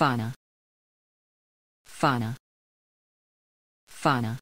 fauna fauna fauna